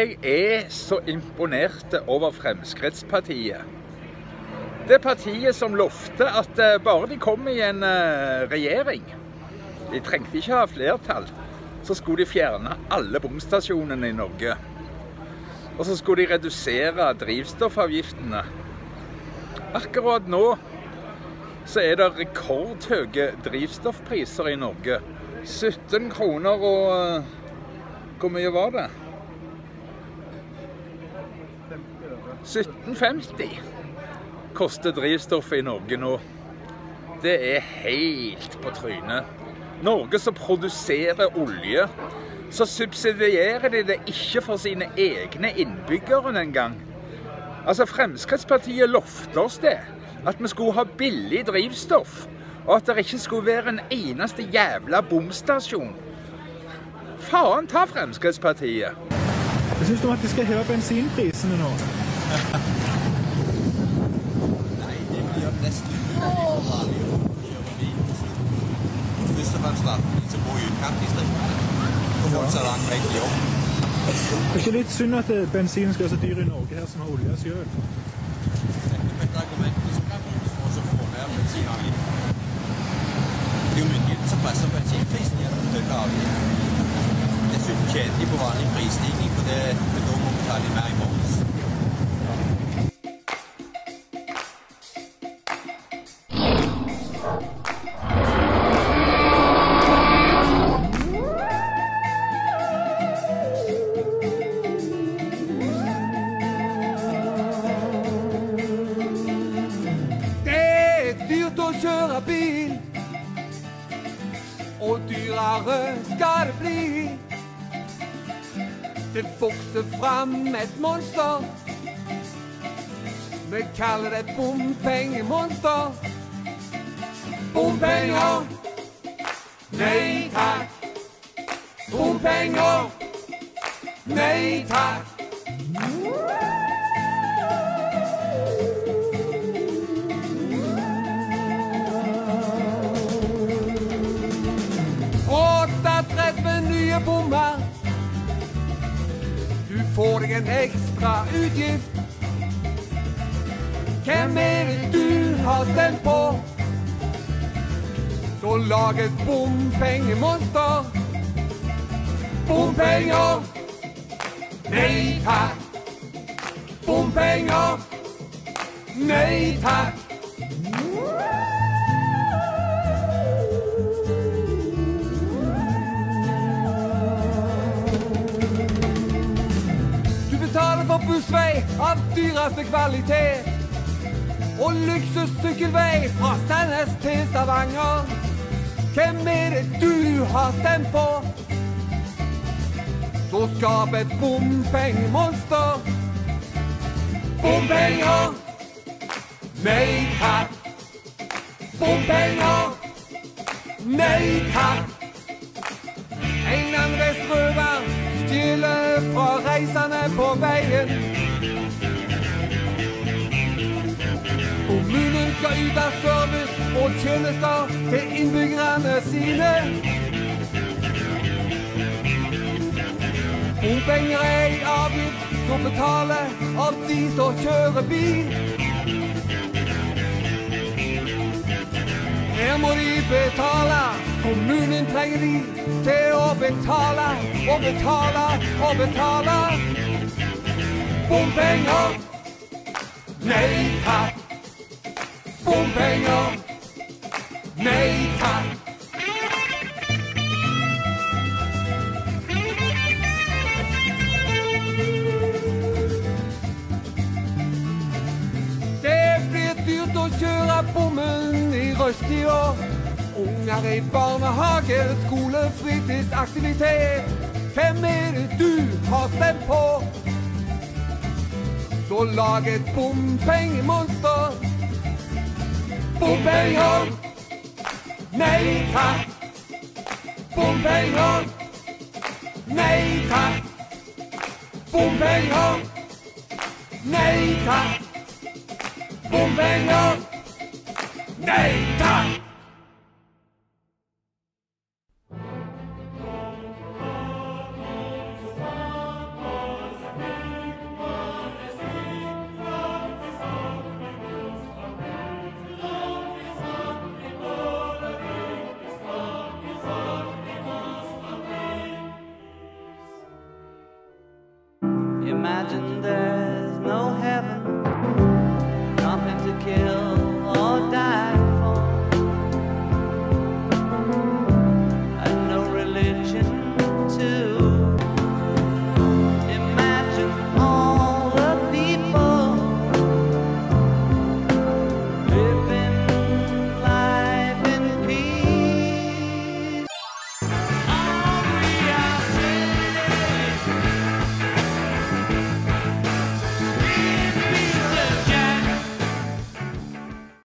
Jeg er så imponert over Fremskrittspartiet. Det partiet som lovte at eh, bare de kom i en eh, regjering De trengte ikke ha flertall. Så skulle de fjerne alle bomstasjonene i Norge. Og så skulle de redusere drivstoffavgiftene. Akkurat nå så er det rekordhøye drivstoffpriser i Norge. 17 kroner og eh, Hvor mye var det? 17,50 koster drivstoffet i Norge nå. Det er helt på trynet. Norge som produserer olje, så subsidierer de det ikke for sine egne innbyggere engang. Altså, Fremskrittspartiet lovte oss det. At vi skulle ha billig drivstoff. Og at det ikke skulle være en eneste jævla bomstasjon. Faen ta Fremskrittspartiet. Hva syns at de skal heve bensinprisene nå. Nei, det blir nesten for vanlige folk å kjøre bil. Først og fremst at de bor i utkantdistriktene. For folk som har lang vei til jobb. Det er ikke litt synd at bensinen skal være så dyr i Norge her som har olje sjøl. Det er jo myndighetene som presser bensinprisen gjennom høye avgifter. Dessuten tjener de på vanlig prisstigning, for det, da må betale mer i moms. Og skal det bli. Det vokser fram et monster. Vi kaller det bompengemonster. Bompenger, nei takk. Bompenger, nei takk. En ekstra utgift. Hvem er det du har stemt på? Så lag et bompengemonster. Bompenger, nei takk. Bompenger, nei takk. Dyreste kvalitet. Og luksussykkelvei fra Sandnes til Stavanger. Hvem er det du har stemt på? Så skap et bompengemonster. Bompenger, nei takk. Bompenger, nei takk. En landeveisrøver stjeler fra reisende på veien. Yte service og tjenester til innbyggerne sine. Bompenger er en avgift som betaler av de som kjører bil. Her må de betale. Kommunen trenger de til å betale og betale og betale. Bompenger, nei takk. Bompenger, nei takk. Dyrt å kjøre bommen i rushtida. Unger i barnehage, skole, fritidsaktivitet. Hvem er det du har stemt på? Så lag et bompengemonster. Bompenger, nei takk. Bompenger, nei takk. Bompenger, nei takk. Bompenger,